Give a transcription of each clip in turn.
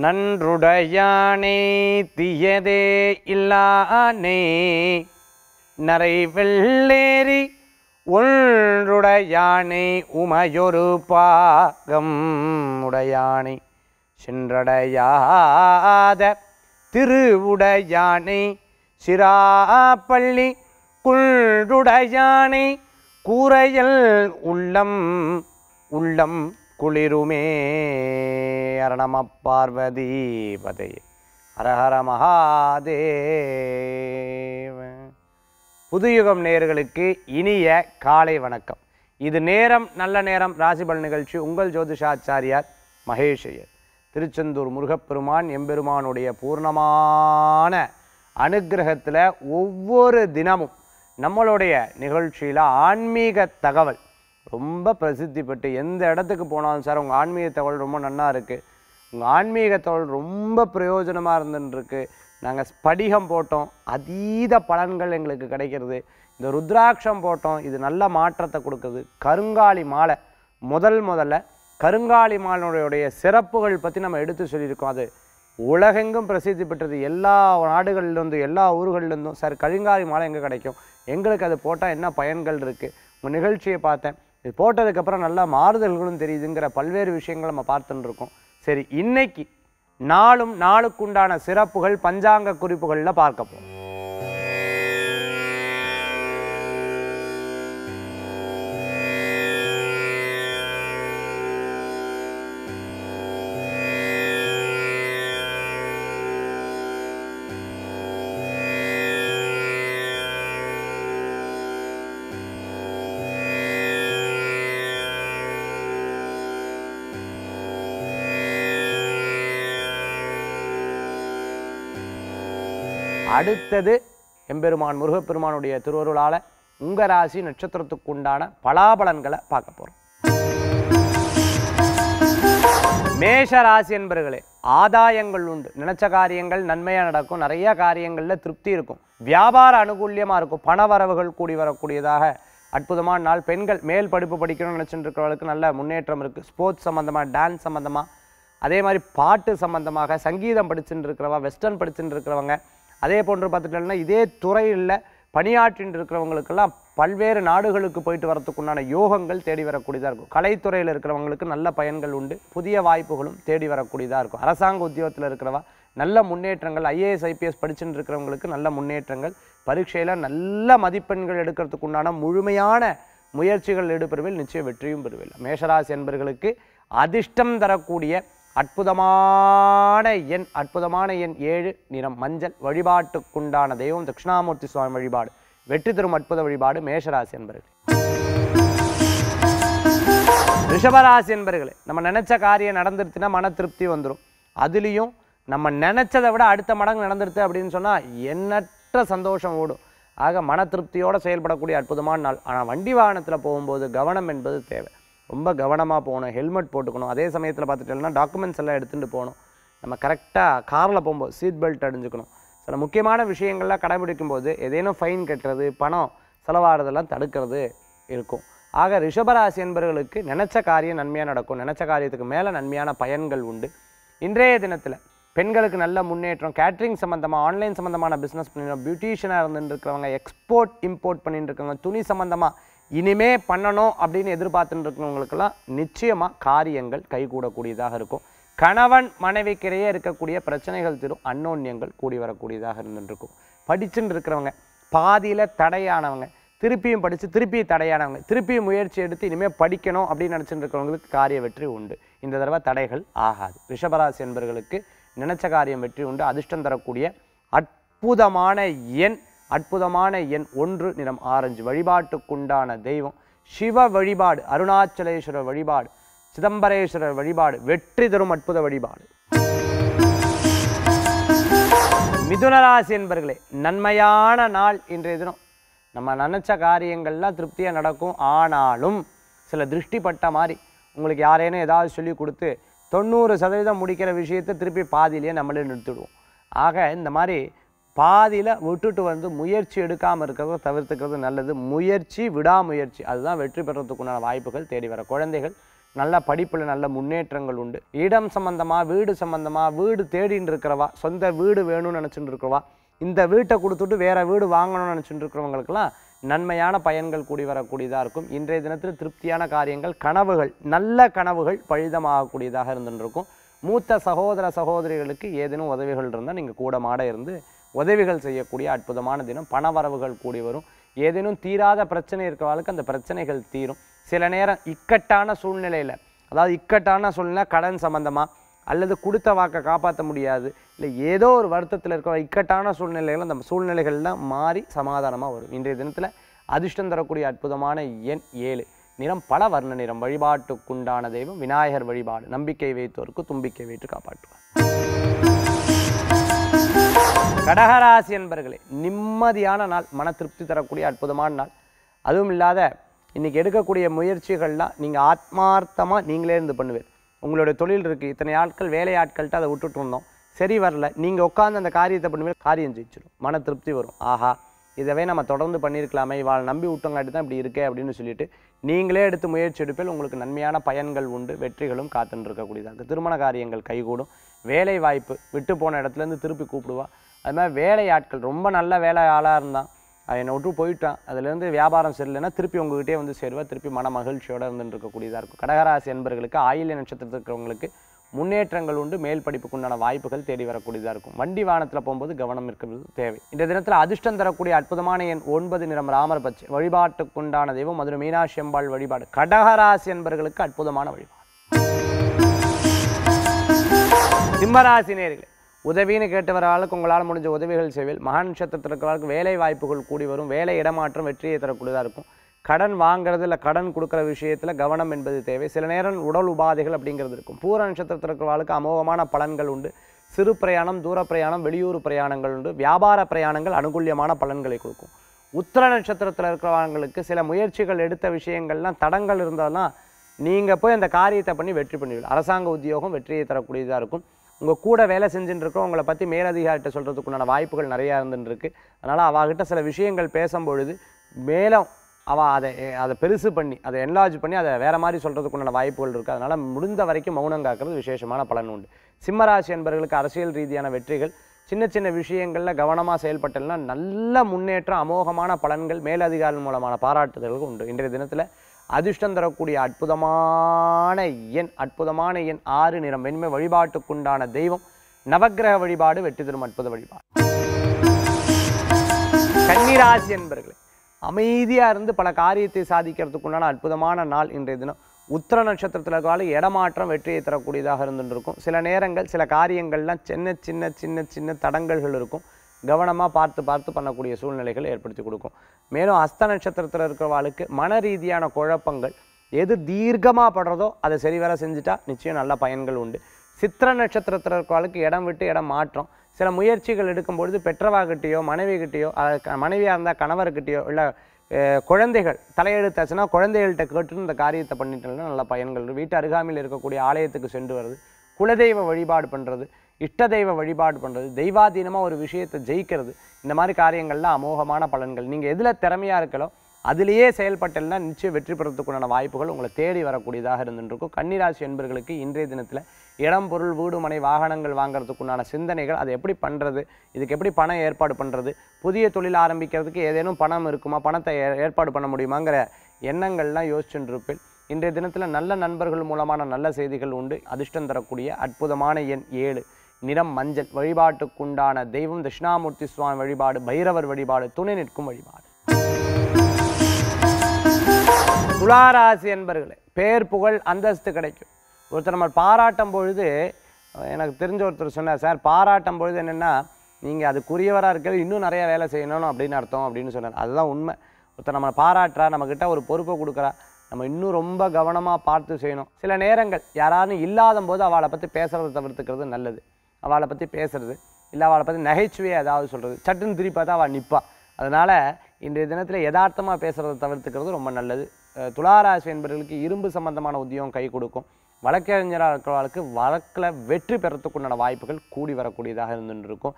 நன்றுடையானே தீயதே இல்லானே. நரை வெள்ளேரி ஒன்றுடையானே உமையொரு பாகம் உடையானை. சென்றடையாத திருவுடையானை சிராப்பள்ளி குள்ளுடையானை கூரையல் உள்ளம் உள்ளம் குளிருமே. அரணம பார்வதி பதே ஹரஹர மகாதேவ. புதுயுகம் நேயர்களுக்கு இனிய காலை வணக்கம். இது நேரம் நல்ல நேரம் ராசிபல் நிகழ்ச்சி. உங்கள் ஜோதிஷாச்சாரியார் மகேஷையர். திருச்செந்தூர் முருகப்பெருமான் எம்பெருமானுடைய பூர்ணமான அனுக்கிரகத்தில் ஒவ்வொரு தினமும் நம்மளுடைய நிகழ்ச்சியில் ஆன்மீக தகவல் ரொம்ப பிரசித்தி பெற்று எந்த இடத்துக்கு போனாலும் சார் உங்கள் ஆன்மீக தகவல் ரொம்ப நல்லா இருக்குது உங்கள் ஆன்மீக தகவல் ரொம்ப பிரயோஜனமாக இருந்துருக்கு நாங்கள் ஸ்படிகம் போட்டோம். அதீத பலன்கள் எங்களுக்கு கிடைக்கிறது. இந்த ருத்ராட்சம் போட்டோம். இது நல்ல மாற்றத்தை கொடுக்குது. கருங்காலி மாலை முதல் முதல்ல கருங்காலி மாலையுடைய சிறப்புகள் பற்றி நம்ம எடுத்து சொல்லியிருக்கோம். அது உலகெங்கும் பிரசித்தி பெற்றது எல்லா நாடுகள்லேருந்து எல்லா ஊர்களிலேருந்தும் சார் கருங்காலி மாலை எங்கே கிடைக்கும்? எங்களுக்கு அது போட்டால் என்ன பயன்கள் இருக்குது உங்கள் நிகழ்ச்சியை பார்த்தேன். இது போட்டதுக்கப்புறம் நல்லா மாறுதல்களும் தெரியுதுங்கிற பல்வேறு விஷயங்கள் நம்ம பார்த்துட்டுருக்கோம் சரி இன்னைக்கு நாளும் நாளுக்குண்டான சிறப்புகள் பஞ்சாங்க குறிப்புகளில் பார்க்கப்போம் அடுத்தது எம்பெருமான் முருகப்பெருமானுடைய திருவருளால் உங்க ராசி நட்சத்திரத்துக்கு உண்டான பலாபலன்களை பார்க்க போறோம். மேஷ ராசி என்பர்களே ஆதாயங்கள் உண்டு. நினைச்ச காரியங்கள் நன்மையாக நடக்கும். நிறைய காரியங்களில் திருப்தி இருக்கும். வியாபார அனுகூல்யமாக இருக்கும். பண வரவுகள் கூடி வரக்கூடியதாக அற்புதமான நாள். பெண்கள் மேல் படிப்பு படிக்கணும்னு நினச்சிட்டு இருக்கிறவங்களுக்கு நல்ல முன்னேற்றம் இருக்குது ஸ்போர்ட்ஸ் சம்மந்தமாக டான்ஸ் சம்மந்தமாக அதே மாதிரி பாட்டு சம்மந்தமாக சங்கீதம் படிச்சுட்டு இருக்கிறவங்க வெஸ்டர்ன் படிச்சுட்டு இருக்கிறவங்க அதே போன்று பார்த்துட்டோம்னா இதே துறையில் பணியாற்றின்னு இருக்கிறவங்களுக்கெல்லாம் பல்வேறு நாடுகளுக்கு போயிட்டு வரத்துக்குண்டான யோகங்கள் தேடி வரக்கூடியதாக இருக்கும். கலைத்துறையில் இருக்கிறவங்களுக்கு நல்ல பயன்கள் உண்டு. புதிய வாய்ப்புகளும் தேடி வரக்கூடியதாக இருக்கும். அரசாங்க உத்தியோகத்தில் இருக்கிறவா நல்ல முன்னேற்றங்கள் ஐஏஎஸ் ஐபிஎஸ் படிச்சுட்டு இருக்கிறவங்களுக்கு நல்ல முன்னேற்றங்கள் பரீட்சையில் நல்ல மதிப்பெண்கள் எடுக்கிறதுக்கு உண்டான முழுமையான முயற்சிகள் ஈடுபெறுவில் நிச்சயம் வெற்றியும் பெறுவில். மேஷராசி என்பர்களுக்கு அதிர்ஷ்டம் தரக்கூடிய அற்புதமான எண் அற்புதமான எண் ஏழு நிறம் மஞ்சள் வழிபாட்டுக்குண்டான தெய்வம் தட்சிணாமூர்த்தி சுவாமி வழிபாடு. வெற்றி தரும் அற்புத வழிபாடு மேஷராசி என்பர்கள் ரிஷபராசி என்பர்களே நம்ம நினைச்ச காரியம் நடந்துருச்சுன்னா மன திருப்தி வந்துடும் அதுலேயும் நம்ம நினைச்சதை விட அடுத்த மடங்கு நடந்துருது அப்படின்னு சொன்னால் எண்ணற்ற சந்தோஷம் ஓடும். ஆக மன திருப்தியோடு செயல்படக்கூடிய அற்புதமான நாள். ஆனால் வண்டி வாகனத்தில் போகும்போது கவனம் என்பது தேவை. ரொம்ப கவனமாக போகணும் ஹெல்மெட் போட்டுக்கணும். அதே சமயத்தில் பார்த்துட்டோம்னா டாக்குமெண்ட்ஸ் எல்லாம் எடுத்துகிட்டு போகணும். நம்ம கரெக்டாக காரில் போகும்போது சீட் பெல்ட் அணிஞ்சுக்கணும். சில முக்கியமான விஷயங்கள்லாம் கடைபிடிக்கும் போது ஏதேனும் ஃபைன் கட்டுறது பணம் செலவாகிறதெல்லாம் தடுக்கிறது இருக்கும். ஆக ரிஷபராசி என்பவர்களுக்கு நினச்ச காரியம் நன்மையாக நடக்கும். நினச்ச காரியத்துக்கு மேலே நன்மையான பயன்கள் உண்டு. இன்றைய தினத்தில் பெண்களுக்கு நல்ல முன்னேற்றம் கேட்ரிங் சம்மந்தமாக ஆன்லைன் சம்மந்தமான பிஸ்னஸ் பண்ணிடுறோம் பியூட்டிஷியனாக இருந்துட்டு இருக்கிறவங்க எக்ஸ்போர்ட் இம்போர்ட் பண்ணிட்டு இருக்கவங்க துணி சம்மந்தமாக இனிமே பண்ணணும் அப்படின்னு எதிர்பார்த்துட்டு இருக்கிறவங்களுக்கெல்லாம் நிச்சயமாக காரியங்கள் கைகூடக்கூடியதாக இருக்கும். கணவன் மனைவிக்கிடையே இருக்கக்கூடிய பிரச்சனைகள் தீரும் அன்னோன்யங்கள் கூடி வரக்கூடியதாக இருந்துருக்கும். இருக்கும் படிச்சுட்டு இருக்கிறவங்க பாதியில் தடையானவங்க திருப்பியும் படித்து திருப்பி தடையானவங்க திருப்பியும் முயற்சி எடுத்து இனிமேல் படிக்கணும் அப்படின்னு நினச்சிட்டு இருக்கிறவங்களுக்கு காரிய வெற்றி உண்டு. இந்த தடவை தடைகள் ஆகாது. ரிஷபராசி என்பவர்களுக்கு நினச்ச காரியம் வெற்றி உண்டு. அதிர்ஷ்டம் தரக்கூடிய அற்புதமான எண் அற்புதமான எண் ஒன்று நிறம் ஆரஞ்சு. வழிபாட்டுக்குண்டான தெய்வம். சிவ வழிபாடு அருணாச்சலேஸ்வரர் வழிபாடு சிதம்பரேஸ்வரர் வழிபாடு வெற்றி தரும் அற்புத வழிபாடு. மிதுனராசி என்பர்களே நன்மையான நாள் இன்றைய தினம். நம்ம நினச்ச காரியங்கள்லாம் திருப்தியாக நடக்கும். ஆனாலும் சில திருஷ்டிப்பட்ட மாதிரி உங்களுக்கு யாரேனும் ஏதாவது சொல்லி கொடுத்து தொண்ணூறு சதவீதம் முடிக்கிற விஷயத்தை திருப்பி பாதியிலேயே நம்மளே நிறுத்திடுவோம். ஆக இந்த மாதிரி பாதியில் விட்டுட்டு வந்து முயற்சி எடுக்காமல் இருக்கிறத தவிர்த்துக்கிறது நல்லது. முயற்சி விடாமுயற்சி அதுதான் வெற்றி பெறத்துக்குண்டான வாய்ப்புகள் தேடி வர குழந்தைகள். நல்ல படிப்பில் நல்ல முன்னேற்றங்கள் உண்டு. இடம் சம்பந்தமாக வீடு சம்பந்தமாக வீடு தேடின்னு இருக்கிறவா சொந்த வீடு வேணும்னு நினச்சிட்டு இருக்கிறவா இந்த வீட்டை கொடுத்துட்டு வேறு வீடு வாங்கணும்னு நினச்சிட்டு இருக்கிறவங்களுக்கெல்லாம் நன்மையான பயன்கள் கூடி வரக்கூடியதாக இருக்கும். இன்றைய தினத்தில் திருப்தியான காரியங்கள் கனவுகள் நல்ல கனவுகள் பழிதமாகக்கூடியதாக இருந்துருக்கும் மூத்த சகோதர சகோதரிகளுக்கு ஏதேனும் உதவிகள் இருந்தால் நீங்கள் கூட மாட இருந்து உதவிகள் செய்யக்கூடிய அற்புதமான தினம் பணவரவுகள் கூடி வரும். ஏதேனும் தீராத பிரச்சனை இருக்கிறவங்களுக்கு அந்த பிரச்சனைகள் தீரும். சில நேரம் இக்கட்டான சூழ்நிலையில் அதாவது இக்கட்டான சூழ்நிலை கடன் சம்பந்தமாக அல்லது கொடுத்த வாக்கை காப்பாற்ற முடியாது இல்லை ஏதோ ஒரு வருத்தத்தில் இருக்கிற இக்கட்டான சூழ்நிலைகள் அந்த சூழ்நிலைகள்லாம் மாறி சமாதானமாக வரும். இன்றைய தினத்தில் அதிர்ஷ்டம் தரக்கூடிய அற்புதமான எண் ஏழு. நிறம் பல வர்ண நிறம் வழிபாட்டுக்குண்டான தெய்வம் விநாயகர் வழிபாடு. நம்பிக்கை வைத்தோருக்கு தும்பிக்கை வைத்து காப்பாற்றுவார். கடகராசி என்பர்களே நிம்மதியான நாள் மன திருப்தி தரக்கூடிய அற்புதமான நாள். அதுவும் இல்லாத இன்னைக்கு எடுக்கக்கூடிய முயற்சிகள்லாம் நீங்கள் ஆத்மார்த்தமாக நீங்களே இருந்து பண்ணுவீர். உங்களுடைய தொழில் இருக்குது இத்தனை ஆட்கள் வேலை ஆட்கள்கிட்ட அதை விட்டுட்டு இருந்தோம். சரி வரல நீங்கள் உட்காந்து அந்த காரியத்தை பண்ணுவீர் காரியம் ஜெயிச்சிடும் மன திருப்தி வரும். ஆஹா இதவே நம்ம தொடர்ந்து பண்ணியிருக்கலாமே இவாள் நம்பி விட்டங்காட்டி தான் இப்படி இருக்கே அப்படின்னு சொல்லிட்டு நீங்களே எடுத்து முயற்சி எடுப்பில் உங்களுக்கு நன்மையான பயன்கள் உண்டு வெற்றிகளும் காத்துருக்கக்கூடியதாக. இருக்குது திருமண காரியங்கள் கைகூடும். வேலை வாய்ப்பு விட்டு போன இடத்துலேருந்து திருப்பி கூப்பிடுவா. அது மாதிரி வேலை ஆட்கள் ரொம்ப நல்ல வேலை ஆளாக இருந்தான். என்னை விட்டு போயிட்டான். அதுலேருந்து வியாபாரம் சரியில்லைன்னா திருப்பி உங்ககிட்டே வந்து சேருவா. திருப்பி மன மகிழ்ச்சியோடு இருந்துட்டு இருக்கக்கூடியதாக இருக்கும். கடகராசி என்பர்களுக்கு ஆயில்ய நட்சத்திரத்தில் இருக்கிறவங்களுக்கு முன்னேற்றங்கள் உண்டு மேல் படிப்புக்குண்டான வாய்ப்புகள் தேடி வரக்கூடியதாக இருக்கும். வண்டி வாகனத்தில் போகும்போது கவனம் இருக்கிறது தேவை. இந்த தினத்தில் அதிர்ஷ்டம் தரக்கூடிய அற்புதமான எண் ஒன்பது நிறம் ராமர் பச்சை. வழிபாட்டுக்குண்டான தெய்வம் மதுரை மீனாட்சி அம்பாள் வழிபாடு. கடகராசி என்பர்களுக்கு அற்புதமான வழிபாடு. சிம்மராசி நேர்களே உதவின்னு கேட்டவர்களுக்கு உங்களால் முடிஞ்ச உதவிகள் செய்வேல் மகான் நட்சத்திரத்திற்கு வேலை வாய்ப்புகள் கூடி வரும். வேலை இடமாற்றம் வெற்றியை தரக்கூடியதாக இருக்கும். கடன் வாங்குறது இல்லை கடன் கொடுக்குற விஷயத்தில் கவனம் என்பது தேவை. சில நேரம் உடல் உபாதைகள் அப்படிங்கிறது இருக்கும். பூர நட்சத்திரத்தில் இருக்கிறவர்களுக்கு அமோகமான பலன்கள் உண்டு. சிறு பிரயாணம் தூர பிரயாணம் வெளியூர் பிரயாணங்கள் உண்டு. வியாபார பிரயாணங்கள் அனுகூல்யமான பலன்களை கொடுக்கும். உத்தர நட்சத்திரத்தில் இருக்கிறவங்களுக்கு சில முயற்சிகள் எடுத்த விஷயங்கள்லாம் தடங்கள் இருந்ததெல்லாம் நீங்கள் போய் அந்த காரியத்தை பண்ணி வெற்றி பண்ணிவிடும் அரசாங்க உத்தியோகம் வெற்றியை தரக்கூடியதாக இருக்கும். உங்கள் கூட வேலை செஞ்சுட்டு இருக்கோம் உங்களை பற்றி மேலதிகாரிகிட்ட சொல்கிறதுக்குண்டான வாய்ப்புகள் நிறையா இருந்துருக்கு அதனால் அவகிட்ட சில விஷயங்கள் பேசும்பொழுது மேலும் அவள் அதை அதை பெருசு பண்ணி அதை என்லார்ஜ் பண்ணி அதை வேறு மாதிரி சொல்கிறதுக்குண்டான வாய்ப்புகள் இருக்குது அதனால் முடிந்த வரைக்கும் மௌனம் காக்கிறது விசேஷமான பலன் உண்டு. சிம்மராசி என்பவர்களுக்கு அரசியல் ரீதியான வெற்றிகள் சின்ன சின்ன விஷயங்களில் கவனமாக செயல்பட்டல்னா நல்ல முன்னேற்றம் அமோகமான பலன்கள் மேலதிகாரி மூலமான பாராட்டுதல்கள் உண்டு. இன்றைய தினத்தில் அதிர்ஷ்டம் தரக்கூடிய அற்புதமான எண் அற்புதமான எண் ஆறு நிறம். வெண்மை வழிபாட்டுக்குண்டான தெய்வம் நவக்கிரக வழிபாடு வெற்றி தரும் அற்புத வழிபாடு. கன்னிராசி என்பர்களே அமைதியாக இருந்து பல காரியத்தை சாதிக்கிறதுக்குண்டான அற்புதமான நாள் இன்றைய தினம். உத்திர நட்சத்திரத்தில் இருக்கால இடமாற்றம் வெற்றியை தரக்கூடியதாக இருந்துருக்கும் இருக்கும் சில நேரங்கள் சில காரியங்கள்லாம் சின்ன சின்ன சின்ன சின்ன தடங்கல்கள் இருக்கும். கவனமாக பார்த்து பார்த்து பண்ணக்கூடிய சூழ்நிலைகள் ஏற்படுத்தி கொடுக்கும். மேலும் அஸ்த நட்சத்திரத்தில் இருக்கிறவாளுக்கு மன ரீதியான குழப்பங்கள் எது தீர்க்கமாக படுறதோ அதை சரிவர செஞ்சுட்டா நிச்சயம் நல்ல பயன்கள் உண்டு. சித்திர நட்சத்திரத்தில் இருக்கிறவாளுக்கு இடம் விட்டு இடம் மாற்றம் சில முயற்சிகள் எடுக்கும்பொழுது பெற்றவாகிட்டேயோ மனைவிகிட்டேயோ மனைவியாக இருந்தால் கணவர்கிட்டயோ இல்லை குழந்தைகள் தலையெழுத்தாச்சுன்னா குழந்தைகள்கிட்ட கேட்டு இந்த காரியத்தை பண்ணிட்டோம்னா நல்ல பயன்கள். வீட்டு அருகாமையில் இருக்கக்கூடிய ஆலயத்துக்கு சென்று வருது குலதெய்வ வழிபாடு பண்ணுறது இஷ்ட தெய்வ வழிபாடு பண்ணுறது தெய்வாதீனமாக ஒரு விஷயத்தை ஜெயிக்கிறது. இந்த மாதிரி காரியங்கள்லாம் அமோகமான பலன்கள். நீங்கள் எதில் திறமையாக இருக்கலோ அதிலேயே செயல்பட்டல்னா நிச்சயம் வெற்றி பெறத்துக்குண்டான வாய்ப்புகள் உங்களை தேடி வரக்கூடியதாக இருந்துருக்கும் கன்னிராசி என்பர்களுக்கு இன்றைய தினத்தில் இடம் பொருள் வீடு மனை வாகனங்கள் வாங்குறதுக்குண்டான சிந்தனைகள் அதை எப்படி பண்ணுறது இதுக்கு எப்படி பணம் ஏற்பாடு பண்ணுறது புதிய தொழில் ஆரம்பிக்கிறதுக்கு ஏதேனும் பணம் இருக்குமா பணத்தை ஏ- ஏற்பாடு பண்ண முடியுமாங்கிற எண்ணங்கள்லாம் யோசிச்சுட்டு இருப்பேன் இன்றைய தினத்தில் நல்ல நண்பர்கள் மூலமான நல்ல செய்திகள் உண்டு. அதிர்ஷ்டம் தரக்கூடிய அற்புதமான எண் ஏழு. நிறம் மஞ்சள் வழிபாட்டுக்குண்டான தெய்வம் தட்சிணாமூர்த்தி சுவாமி வழிபாடு பைரவர் வழிபாடு துணை நிற்கும் வழிபாடு. துளாராசி என்பர்களே பேர் புகழ் அந்தஸ்து கிடைக்கும். ஒருத்தர் நம்ம பாராட்டும் பொழுது எனக்கு தெரிஞ்ச ஒருத்தர் சொன்னார் சார் பாராட்டும் பொழுது என்னென்னா நீங்கள் அதுக்குரியவராக இருக்கிறது இன்னும் நிறைய வேலை செய்யணும் அப்படின்னு அர்த்தம் அப்படின்னு சொன்னார். அதுதான் உண்மை. ஒருத்தர் நம்ம பாராட்டுறா நம்மக்கிட்ட ஒரு பொறுப்பை கொடுக்குறா நம்ம இன்னும் ரொம்ப கவனமாக பார்த்து செய்யணும். சில நேரங்கள் யாராரும் இல்லாத போது அவளை பற்றி பேசுகிறத தவிர்த்துக்கிறது நல்லது. அவளை பற்றி பேசுறது இல்லை அவளை பற்றி நகைச்சுவையை ஏதாவது சொல்கிறது சட்டுன்னு திருப்பி பார்த்தா அவள் நிற்பா அதனால் இன்றைய தினத்தில் யதார்த்தமாக பேசுகிறத தவிர்த்துக்கிறது ரொம்ப நல்லது. துளாராசி என்பவர்களுக்கு இரும்பு சம்பந்தமான உத்தியோகம் கை கொடுக்கும். வழக்கறிஞராக இருக்கிறவர்களுக்கு வழக்கில் வெற்றி பெறத்துக்குண்டான வாய்ப்புகள் கூடி வரக்கூடியதாக இருந்துட்டு இருக்கும்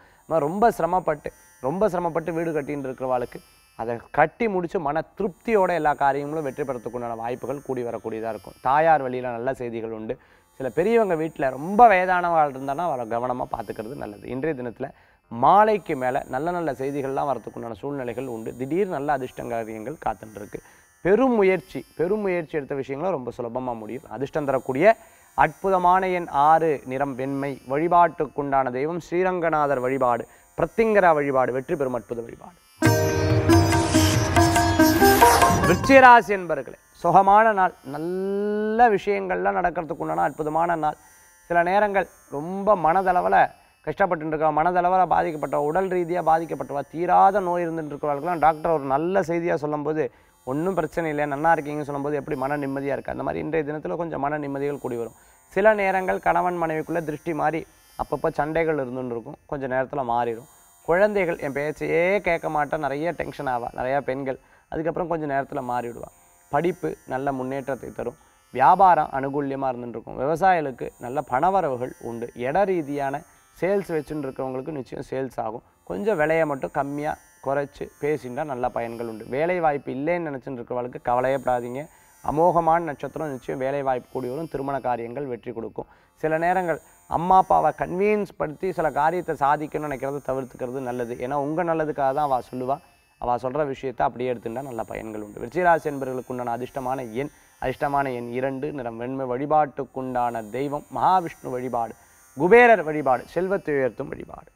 ரொம்ப சிரமப்பட்டு ரொம்ப சிரமப்பட்டு வீடு கட்டின்னு இருக்கிறவளுக்கு அதை கட்டி முடித்து மன திருப்தியோட எல்லா காரியங்களும் வெற்றி பெறத்துக்குண்டான வாய்ப்புகள் கூடி வரக்கூடியதாக இருக்கும். தாயார் வழியில் நல்ல செய்திகள் உண்டு. சில பெரியவங்க வீட்டில் ரொம்ப வயதானவர்கள் இருந்தானா அவரை கவனமாக பார்த்துக்கிறது நல்லது. இன்றைய தினத்தில் மாலைக்கு மேலே நல்ல நல்ல செய்திகள்லாம் வரத்துக்குண்டான சூழ்நிலைகள் உண்டு. திடீர் நல்ல அதிர்ஷ்ட காரியங்கள் காத்துட்டு பெரும் முயற்சி பெரும் முயற்சி எடுத்த விஷயங்களும் ரொம்ப சுலபமாக முடியும். அதிர்ஷ்டம் தரக்கூடிய அற்புதமான எண் ஆறு நிறம் வெண்மை வழிபாட்டுக்குண்டான தெய்வம் ஸ்ரீரங்கநாதர் வழிபாடு பிரத்திங்கரா வழிபாடு வெற்றி பெறும் அற்புத வழிபாடு. விருச்சிகராசி என்பர்களே சுகமான நாள் நல்ல விஷயங்கள்லாம் நடக்கிறதுக்கு உண்டான அற்புதமான நாள். சில நேரங்கள் ரொம்ப மனதளவில் கஷ்டப்பட்டுருக்கா மனதளவில் பாதிக்கப்பட்ட உடல் ரீதியாக பாதிக்கப்பட்டவா தீராத நோய் இருந்துட்டு இருக்கிறவர்களுக்கெல்லாம் டாக்டர் ஒரு நல்ல செய்தியாக சொல்லும்போது ஒன்றும் பிரச்சனை இல்லை. நல்லா இருக்கீங்கன்னு சொல்லும்போது எப்படி மன நிம்மதியாக இருக்குது அந்த மாதிரி இன்றைய தினத்தில் கொஞ்சம் மன நிம்மதிகள் கூடி வரும். சில நேரங்கள் கணவன் மனைவிக்குள்ளே திருஷ்டி மாறி அப்பப்போ சண்டைகள் இருந்துன்னு இருக்கும். கொஞ்சம் நேரத்தில் மாறிடும். குழந்தைகள் என் பேச்சையே கேட்க மாட்டேன் நிறைய டென்ஷன் ஆவா. நிறையா பெண்கள். அதுக்கப்புறம் கொஞ்சம் நேரத்தில் மாறிவிடுவான் படிப்பு நல்ல முன்னேற்றத்தை தரும். வியாபாரம் அனுகூல்யமாக இருந்துருக்கும் விவசாயிகளுக்கு நல்ல பணவரவுகள் உண்டு. இட ரீதியான சேல்ஸ் வச்சுன்னு இருக்கிறவங்களுக்கு நிச்சயம் சேல்ஸ் ஆகும். கொஞ்சம் விலையை மட்டும் கம்மியாக குறைச்சி பேசிட்டா நல்ல பயன்கள் உண்டு. வேலை வாய்ப்பு இல்லைன்னு நினச்சிட்டு இருக்கிறவளுக்கு கவலையப்படாதீங்க. அமோகமான நட்சத்திரம் நிச்சயம் வேலை வாய்ப்பு கூடி வரும் திருமண காரியங்கள் வெற்றி கொடுக்கும். சில நேரங்கள் அம்மா அப்பாவை கன்வீன்ஸ் படுத்தி சில காரியத்தை சாதிக்கணும்னு நினைக்கிறத தவிர்த்துக்கிறது நல்லது. ஏன்னா உங்கள் நல்லதுக்காக தான் அவள் சொல்லுவாள் அவள் சொல்கிற விஷயத்தை அப்படியே எடுத்துட்டா நல்ல பயன்கள் உண்டு. விருச்சிராசி என்பவர்களுக்கு உண்டான அதிர்ஷ்டமான எண் அதிர்ஷ்டமான எண் இரண்டு நிறம் வெண்மை வழிபாட்டுக்குண்டான தெய்வம் மகாவிஷ்ணு வழிபாடு குபேரர் வழிபாடு செல்வத்தை உயர்த்தும் வழிபாடு.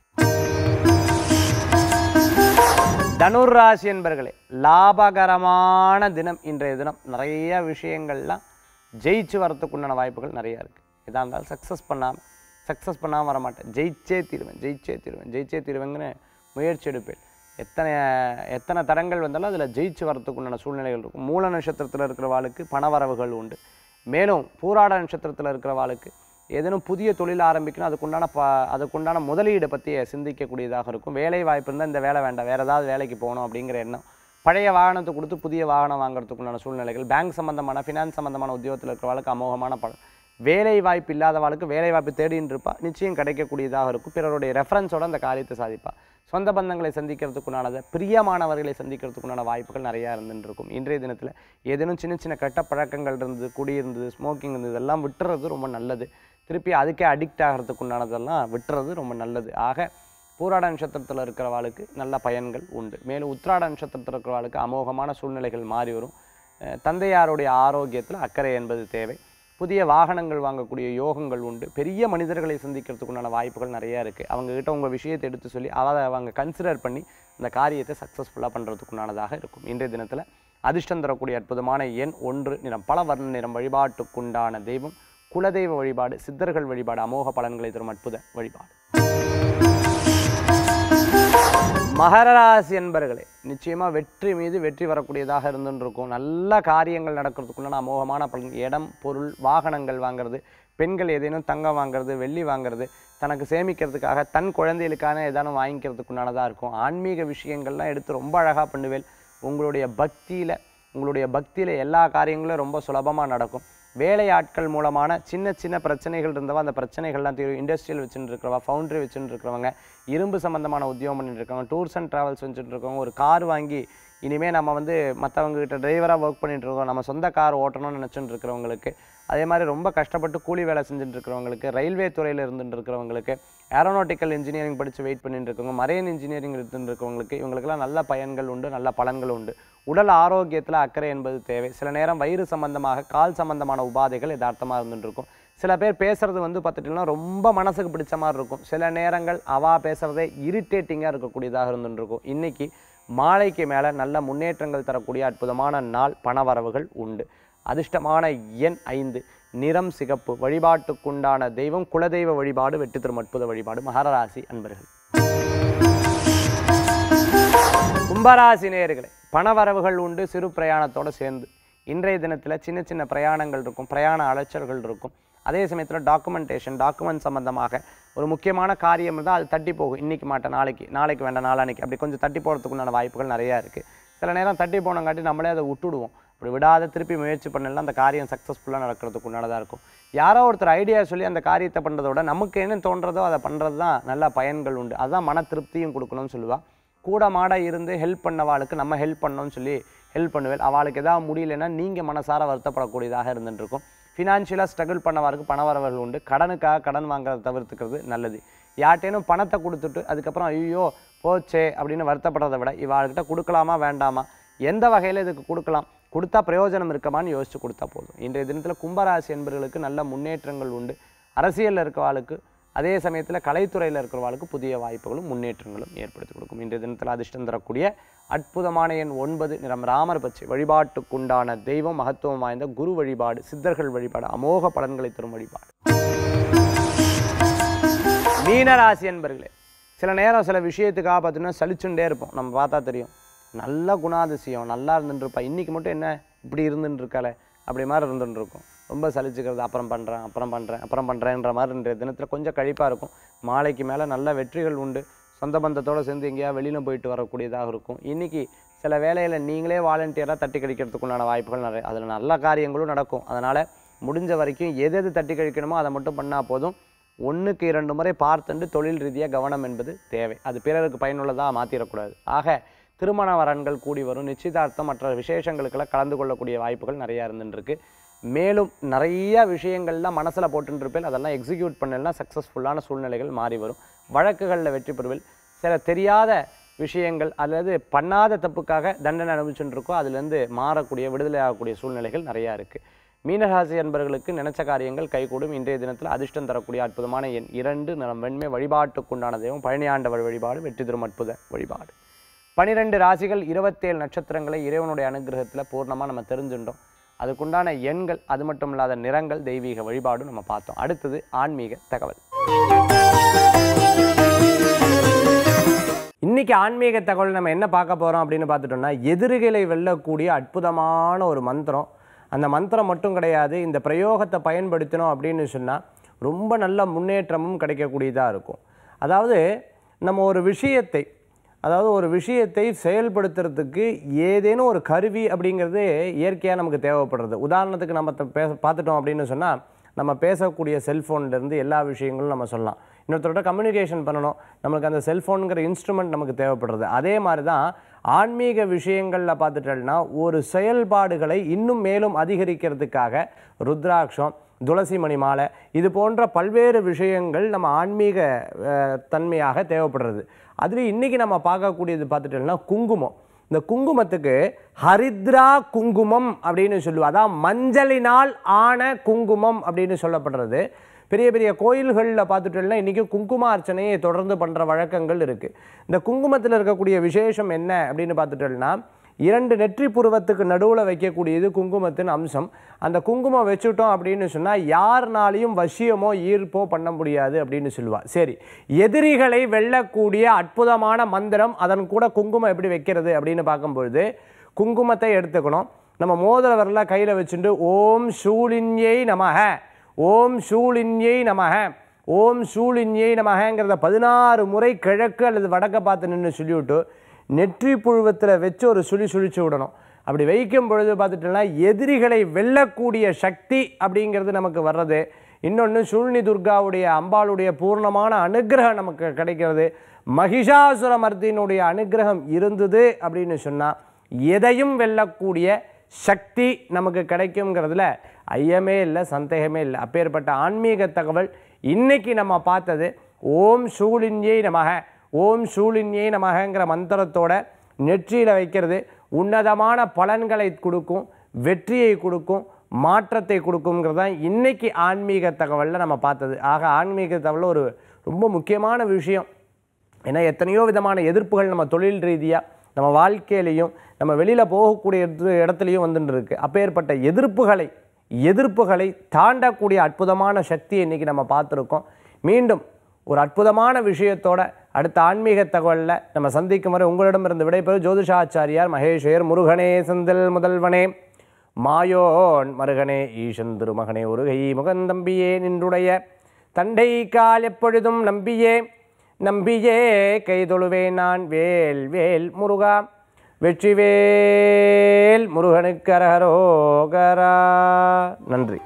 தனுராசி என்பர்களே லாபகரமான தினம் இன்றைய தினம். நிறைய விஷயங்கள்லாம் ஜெயிச்சு வரத்துக்குண்டான வாய்ப்புகள் நிறையா இருக்குது எதாக இருந்தாலும் சக்ஸஸ் பண்ணாமல் சக்ஸஸ் பண்ணாமல் வர மாட்டேன் ஜெயிச்சே தீருவேன் ஜெயிச்சே தீருவேன் ஜெயிச்சே தீருவேங்கன்னு முயற்சி எடுப்பேன். எத்தனை எத்தனை தடங்கள் வந்தாலும் அதில் ஜெயிச்சு வரத்துக்குண்டான சூழ்நிலைகள் இருக்கும். மூல நட்சத்திரத்தில் இருக்கிற வாழுக்கு பண பணவரவுகள் உண்டு. மேலும் பூராட நட்சத்திரத்தில் இருக்கிற வாளுக்கு ஏதேனும் புதிய தொழில் ஆரம்பிக்கணும் அதுக்குண்டான ப அதுக்குண்டான முதலீடு பற்றி சிந்திக்கக்கூடியதாக இருக்கும். வேலை வாய்ப்பு இருந்தால் இந்த வேலை வேண்டாம். வேறு ஏதாவது வேலைக்கு போகணும் அப்படிங்கிற எண்ணம். பழைய வாகனத்தை கொடுத்து புதிய வாகனம் வாங்குறதுக்குண்டான சூழ்நிலைகள் பேங்க் சம்மந்தமான ஃபினான்ஸ் சம்மந்தமான உத்தியோகத்தில் இருக்கிறவளுக்கு அமோகமான ப வேலை வாய்ப்பு இல்லாதவளுக்கு வேலை வாய்ப்பு தேடின்னு இருப்பா. நிச்சயம் கிடைக்கக்கூடியதாக இருக்கும். பிறருடைய ரெஃபரன்ஸோட அந்த காரியத்தை சாதிப்பாள் சொந்த பந்தங்களை சந்திக்கிறதுக்குண்டானது பிரியமானவர்களை சந்திக்கிறதுக்குண்டான வாய்ப்புகள் நிறையா இருந்துட்டு இருக்கும். இன்றைய தினத்தில் ஏதேனும் சின்ன சின்ன கெட்ட பழக்கங்கள் இருந்தது குடி இருந்தது ஸ்மோக்கிங் இருந்தது இதெல்லாம் விட்டுறது ரொம்ப நல்லது. திருப்பி அதுக்கே அடிக்ட் ஆகிறதுக்கு உண்டானதெல்லாம் விட்டுறது ரொம்ப நல்லது. ஆக பூராட நட்சத்திரத்தில் இருக்கிறவாளுக்கு நல்ல பயன்கள் உண்டு. மேலும் உத்திராட நட்சத்திரத்தில் இருக்கிறவாளுக்கு அமோகமான சூழ்நிலைகள் மாறி வரும். தந்தையாருடைய ஆரோக்கியத்தில் அக்கறை என்பது தேவை. புதிய வாகனங்கள் வாங்கக்கூடிய யோகங்கள் உண்டு. பெரிய மனிதர்களை சந்திக்கிறதுக்குண்டான வாய்ப்புகள் நிறையா இருக்குது அவங்கக்கிட்ட உங்கள் விஷயத்தை எடுத்து சொல்லி அதை அவங்க கன்சிடர் பண்ணி அந்த காரியத்தை சக்ஸஸ்ஃபுல்லாக பண்ணுறதுக்குண்டானதாக இருக்கும். இன்றைய தினத்தில் அதிர்ஷ்டம் தரக்கூடிய அற்புதமான எண் ஒன்று நிறம் பல வர்ண நிறம் வழிபாட்டுக்குண்டான தெய்வம். குலதெய்வ வழிபாடு சித்தர்கள் வழிபாடு அமோக பலன்களை தரும் அற்புத வழிபாடு. மகர ராசி என்பர்களே நிச்சயமாக வெற்றி மீது வெற்றி வரக்கூடியதாக இருந்துருக்கும் நல்ல காரியங்கள் நடக்கிறதுக்குள்ள அமோகமான பலன் இடம் பொருள் வாகனங்கள் வாங்குறது பெண்கள் ஏதேனும் தங்கம் வாங்குறது வெள்ளி வாங்குறது தனக்கு சேமிக்கிறதுக்காக தன் குழந்தைகளுக்கான ஏதானும் வாங்கிக்கிறதுக்குண்டானதாக இருக்கும். ஆன்மீக விஷயங்கள்லாம் எடுத்து ரொம்ப அழகாக பண்ணுவேன். உங்களுடைய பக்தியில் உங்களுடைய பக்தியில் எல்லா காரியங்களும் ரொம்ப சுலபமாக நடக்கும். வேலை ஆட்கள் மூலமான சின்ன சின்ன பிரச்சனைகள் இருந்தவா அந்த பிரச்சனைகள்லாம் தீர்வு இண்டஸ்ட்ரியல் வச்சுட்டு இருக்கிறவா ஃபவுண்ட்ரி வச்சுட்டு இருக்கிறவங்க இரும்பு சம்மந்தமான உத்தியோகம் பண்ணிட்டு இருக்கவங்க டூர்ஸ் அண்ட் ட்ராவல்ஸ் வச்சுட்டு இருக்கவங்க ஒரு கார் வாங்கி இனிமேல் நம்ம வந்து மற்றவங்ககிட்ட டிரைவராக ஒர்க் பண்ணிகிட்டு இருக்கோம். நம்ம சொந்த கார் ஓட்டணும்னு நினச்சிட்டு இருக்கிறவங்களுக்கு அதே மாதிரி ரொம்ப கஷ்டப்பட்டு கூலி வேலை செஞ்சுட்டு இருக்கிறவங்களுக்கு ரயில்வே துறையில் இருந்துட்டு இருக்கிறவங்களுக்கு ஏரோனாட்டிக்கல் இன்ஜினியரிங் படித்து வெயிட் பண்ணிட்டு இருக்கவங்க மரைன் இன்ஜினியரிங் இருந்துட்டு இருக்கவங்களுக்கு இவங்களுக்கெல்லாம் நல்ல பயன்கள் உண்டு நல்ல பலன்கள் உண்டு. உடல் ஆரோக்கியத்தில் அக்கறை என்பது தேவை. சில நேரம் வயிறு சம்பந்தமாக கால் சம்பந்தமான உபாதைகள் யதார்த்தமாக இருந்துட்டு இருக்கும். சில பேர் பேசுகிறது வந்து பார்த்துட்டிங்கன்னா ரொம்ப மனசுக்கு பிடிச்ச மாதிரி இருக்கும். சில நேரங்கள் அவா பேசுகிறதே இரிட்டேட்டிங்காக இருக்கக்கூடியதாக இருந்துட்டு இருக்கும். இன்றைக்கி மாலைக்கு மேலே நல்ல முன்னேற்றங்கள் தரக்கூடிய அற்புதமான நாள் பணவரவுகள் உண்டு. அதிர்ஷ்டமான எண் ஐந்து நிறம் சிகப்பு வழிபாட்டுக்குண்டான தெய்வம் குலதெய்வ வழிபாடு வெற்றி தரும் அற்புத வழிபாடு மகரராசி அன்பர்கள். கும்பராசி நேர்களை பணவரவுகள் உண்டு சிறு பிரயாணத்தோட சேர்ந்து. இன்றைய தினத்தில் சின்ன சின்ன பிரயாணங்கள் இருக்கும் பிரயாண அலைச்சல்கள் இருக்கும். அதே சமயத்தில் டாக்குமெண்டேஷன் டாக்குமெண்ட் சம்பந்தமாக ஒரு முக்கியமான காரியம் இருந்தால் அது தட்டி போகும். இன்றைக்கி மாட்டேன் நாளைக்கு நாளைக்கு வேண்டாம் நாளானைக்கு அப்படி கொஞ்சம் தட்டி போகிறதுக்குண்டான வாய்ப்புகள் நிறையா இருக்குது சில நேரம் தட்டி போனங்காட்டி நம்மளே அதை விட்டுடுவோம். அப்படி விடாத திருப்பி முயற்சி பண்ணலாம் அந்த காரியம் சக்ஸஸ்ஃபுல்லாக நடக்கிறதுக்கு உண்டானதாக இருக்கும். யாரோ ஒருத்தர் ஐடியா சொல்லி அந்த காரியத்தை பண்ணுறத விட நமக்கு என்ன தோன்றதோ அதை பண்ணுறது தான் நல்ல பயன்கள் உண்டு. அதுதான் மன திருப்தியும் கொடுக்கணும்னு சொல்லுவாள் கூட மாட இருந்து ஹெல்ப் பண்ணவாளுக்கு நம்ம ஹெல்ப் பண்ணோம்னு சொல்லி ஹெல்ப் பண்ணுவேன். அவளுக்கு எதாவது முடியலன்னா நீங்கள் மனசார வருத்தப்படக்கூடியதாக இருந்துட்டுருக்கும் ஃபினான்ஷியலாக ஸ்ட்ரகிள் பண்ணவாருக்கு பண உண்டு. கடனுக்காக கடன் வாங்குறத தவிர்த்துக்கிறது நல்லது. யார்ட்டேனும் பணத்தை கொடுத்துட்டு அதுக்கப்புறம் ஐயோ போச்சே அப்படின்னு வருத்தப்படுறதை விட இவாள்கிட்ட கொடுக்கலாமா வேண்டாமா? எந்த வகையில் இதுக்கு கொடுக்கலாம்? கொடுத்தா பிரயோஜனம் இருக்கமான்னு யோசிச்சு கொடுத்தா போதும். இன்றைய தினத்தில் கும்பராசி என்பவர்களுக்கு நல்ல முன்னேற்றங்கள் உண்டு. அரசியலில் இருக்கவாளுக்கு அதே சமயத்தில் கலைத்துறையில் இருக்கிறவர்களுக்கு புதிய வாய்ப்புகளும் முன்னேற்றங்களும் ஏற்படுத்தி கொடுக்கும். இன்றைய தினத்தில் அதிர்ஷ்டம் தரக்கூடிய அற்புதமான எண் ஒன்பது நிறம் ராமர் பச்சை. வழிபாட்டுக்குண்டான தெய்வம் மகத்துவம் வாய்ந்த குரு வழிபாடு சித்தர்கள் வழிபாடு அமோக பலன்களை தரும் வழிபாடு. மீனராசி என்பர்களே சில நேரம் சில விஷயத்துக்காக பார்த்தீங்கன்னா சலிச்சுட்டே இருப்போம். நம்ம பார்த்தா தெரியும். நல்ல குணாதிசயம் நல்லா இருந்துட்டு இருப்பா. இன்றைக்கி மட்டும் என்ன? இப்படி இருந்துட்டு அப்படி மாதிரி இருந்துட்டு இருக்கும் ரொம்ப சலிச்சுக்கிறது அப்புறம் பண்ணுறேன் அப்புறம் பண்ணுறேன் அப்புறம் பண்ணுறேன்ற மாதிரி இன்றைய தினத்தில் கொஞ்சம் கழிப்பாக இருக்கும். மாலைக்கு மேலே நல்ல வெற்றிகள் உண்டு. சொந்த பந்தத்தோடு சேர்ந்து எங்கேயா வெளியில் போயிட்டு வரக்கூடியதாக இருக்கும். இன்றைக்கி சில வேலையில் நீங்களே வாலண்டியராக தட்டி கழிக்கிறதுக்குண்டான வாய்ப்புகள் நிறைய அதில் நல்ல காரியங்களும் நடக்கும். அதனால் முடிஞ்ச வரைக்கும் எது எது தட்டி கழிக்கணுமோ அதை மட்டும் பண்ணால் போதும். ஒன்றுக்கு இரண்டு முறை பார்த்துண்டு தொழில் ரீதியாக கவனம் என்பது தேவை. அது பிறருக்கு பயனுள்ளதாக மாற்றிடக்கூடாது ஆக திருமண வரன்கள் கூடி வரும். நிச்சயதார்த்தம் மற்ற விசேஷங்களுக்கெல்லாம் கலந்து கொள்ளக்கூடிய வாய்ப்புகள் நிறையா இருந்துருக்கு மேலும் நிறைய விஷயங்கள்லாம் மனசில் போட்டுருப்பேன் அதெல்லாம் எக்ஸிக்யூட் பண்ணலன்னா சக்ஸஸ்ஃபுல்லான சூழ்நிலைகள் மாறி வரும். வழக்குகளில் வெற்றி பெறுவில் சில தெரியாத விஷயங்கள் அல்லது பண்ணாத தப்புக்காக தண்டனை அனுபவிச்சுட்டு அதுலேருந்து மாறக்கூடிய விடுதலை ஆகக்கூடிய சூழ்நிலைகள் நிறையா இருக்குது மீனராசி என்பர்களுக்கு நினைச்ச காரியங்கள் கைகூடும். இன்றைய தினத்தில் அதிர்ஷ்டம் தரக்கூடிய அற்புதமான எண் இரண்டு. நிறம் வெண்மை வழிபாட்டுக்குண்டான தெய்வம். பழனியாண்டவர் வழிபாடு வெற்றி தரும் அற்புத வழிபாடு. பனிரெண்டு ராசிகள் இருபத்தேழு நட்சத்திரங்களை இறைவனுடைய அனுகிரகத்தில் பூர்ணமாக நம்ம தெரிஞ்சுட்டோம். அதுக்குண்டான எண்கள் அது மட்டும் இல்லாத நிறங்கள் தெய்வீக வழிபாடும் நம்ம பார்த்தோம். அடுத்தது ஆன்மீக தகவல். இன்னைக்கு ஆன்மீக தகவல் நம்ம என்ன பார்க்க போகிறோம் அப்படின்னு பார்த்துட்டோம்னா எதிரிகளை வெல்லக்கூடிய அற்புதமான ஒரு மந்திரம். அந்த மந்திரம் மட்டும் கிடையாது இந்த பிரயோகத்தை பயன்படுத்தினோம் அப்படின்னு சொன்னால் ரொம்ப நல்ல முன்னேற்றமும் கிடைக்கக்கூடியதாக இருக்கும். அதாவது நம்ம ஒரு விஷயத்தை அதாவது ஒரு விஷயத்தை செயல்படுத்துறதுக்கு ஏதேனும் ஒரு கருவி அப்படிங்கிறது இயற்கையாக நமக்கு தேவைப்படுறது. உதாரணத்துக்கு நம்ம பேச பார்த்துட்டோம் அப்படின்னு சொன்னால் நம்ம பேசக்கூடிய செல்ஃபோன்லேருந்து எல்லா விஷயங்களும் நம்ம சொல்லலாம். இன்னொருத்தரோட கம்யூனிகேஷன் பண்ணணும். நம்மளுக்கு அந்த செல்ஃபோனுங்கிற இன்ஸ்ட்ருமெண்ட் நமக்கு தேவைப்படுறது. அதே மாதிரி தான் ஆன்மீக விஷயங்களில் பார்த்துட்டோம்னா ஒரு செயல்பாடுகளை இன்னும் மேலும் அதிகரிக்கிறதுக்காக ருத்ராட்சம் துளசி மணி மாலை. இது போன்ற பல்வேறு விஷயங்கள் நம்ம ஆன்மீக தன்மையாக தேவைப்படுறது. அதுலேயும் இன்றைக்கி நம்ம பார்க்கக்கூடியது பார்த்துட்டோம்னா குங்குமம். இந்த குங்குமத்துக்கு ஹரித்ரா குங்குமம் அப்படின்னு சொல்லுவோம் அதான் மஞ்சளினால் ஆன குங்குமம் அப்படின்னு சொல்லப்படுறது. பெரிய பெரிய கோயில்களில் பார்த்துட்டோம்னா இன்றைக்கி குங்கும அர்ச்சனையை தொடர்ந்து பண்ணுற வழக்கங்கள் இருக்குது இந்த குங்குமத்தில் இருக்கக்கூடிய விசேஷம் என்ன அப்படின்னு பார்த்துட்டோம்னா இரண்டு நெற்றி புருவத்துக்கு நடுவில் வைக்கக்கூடியது குங்குமத்தின் அம்சம். அந்த குங்குமம் வச்சுட்டோம் அப்படின்னு சொன்னால் யார்னாலையும் வசியமோ ஈர்ப்போ பண்ண முடியாது அப்படின்னு சொல்லுவாள் சரி எதிரிகளை வெல்லக்கூடிய அற்புதமான மந்திரம் அதன் கூட குங்குமம் எப்படி வைக்கிறது அப்படின்னு பார்க்கும்பொழுது குங்குமத்தை எடுத்துக்கணும். நம்ம மோதிரவரெல்லாம் வரல கையில் வச்சுட்டு ஓம் சூலின்யை நமக ஓம் சூலின்யை நமக ஓம் சூலின்யை நமகங்கிறத பதினாறு முறை கிழக்கு அல்லது வடக்க பார்த்து நின்று சொல்லிவிட்டு நெற்றி புழுவத்தில் வச்சு ஒரு சுழி சுழிச்சு விடணும். அப்படி வைக்கும் பொழுது பார்த்துட்டோம்னா எதிரிகளை வெல்லக்கூடிய சக்தி அப்படிங்கிறது நமக்கு வர்றது. இன்னொன்று சூழ்நி துர்காவுடைய அம்பாளுடைய பூர்ணமான அனுக்கிரகம் நமக்கு கிடைக்கிறது. மகிஷாசுரமர்த்தினுடைய அனுக்கிரகம் இருந்தது அப்படின்னு சொன்னால் எதையும் வெல்லக்கூடிய சக்தி நமக்கு கிடைக்குங்கிறதுல ஐயமே இல்லை சந்தேகமே இல்லை. அப்பேற்பட்ட ஆன்மீக தகவல் இன்னைக்கு நம்ம பார்த்தது. ஓம் சூழின்யை நமக. ஓம் சூழின்யே நமகங்கிற மந்திரத்தோட நெற்றியில் வைக்கிறது உன்னதமான பலன்களை கொடுக்கும் வெற்றியை கொடுக்கும் மாற்றத்தை கொடுக்குங்கிறது தான் இன்றைக்கி ஆன்மீக தகவலில் நம்ம பார்த்தது. ஆக ஆன்மீக தகவலில் ஒரு ரொம்ப முக்கியமான விஷயம். ஏன்னா எத்தனையோ விதமான எதிர்ப்புகள் நம்ம தொழில் ரீதியாக நம்ம வாழ்க்கையிலையும் நம்ம வெளியில் போகக்கூடிய இடத்துலையும் வந்துட்டு இருக்கு அப்பேற்பட்ட எதிர்ப்புகளை எதிர்ப்புகளை தாண்டக்கூடிய அற்புதமான சக்தியை இன்றைக்கி நம்ம பார்த்துருக்கோம். மீண்டும் ஒரு அற்புதமான விஷயத்தோட அடுத்த ஆன்மீக தகவலில் நம்ம சந்திக்கும் வரை உங்களிடமிருந்து விடைபெறும் ஜோதிஷாச்சாரியார் மகேஸ்வர் முருகனே செந்தில் முதல்வனே. மாயோன் மருகனே ஈசன் திருமகனே உருகை முகந்தம்பியே நின்றுடைய தண்டை கால் எப்பொழுதும் நம்பியே. நம்பியே கைதொழுவே நான் வேல் வேல் முருகா. வெற்றிவேல் முருகனுக்கு அரகரோகரா. நன்றி.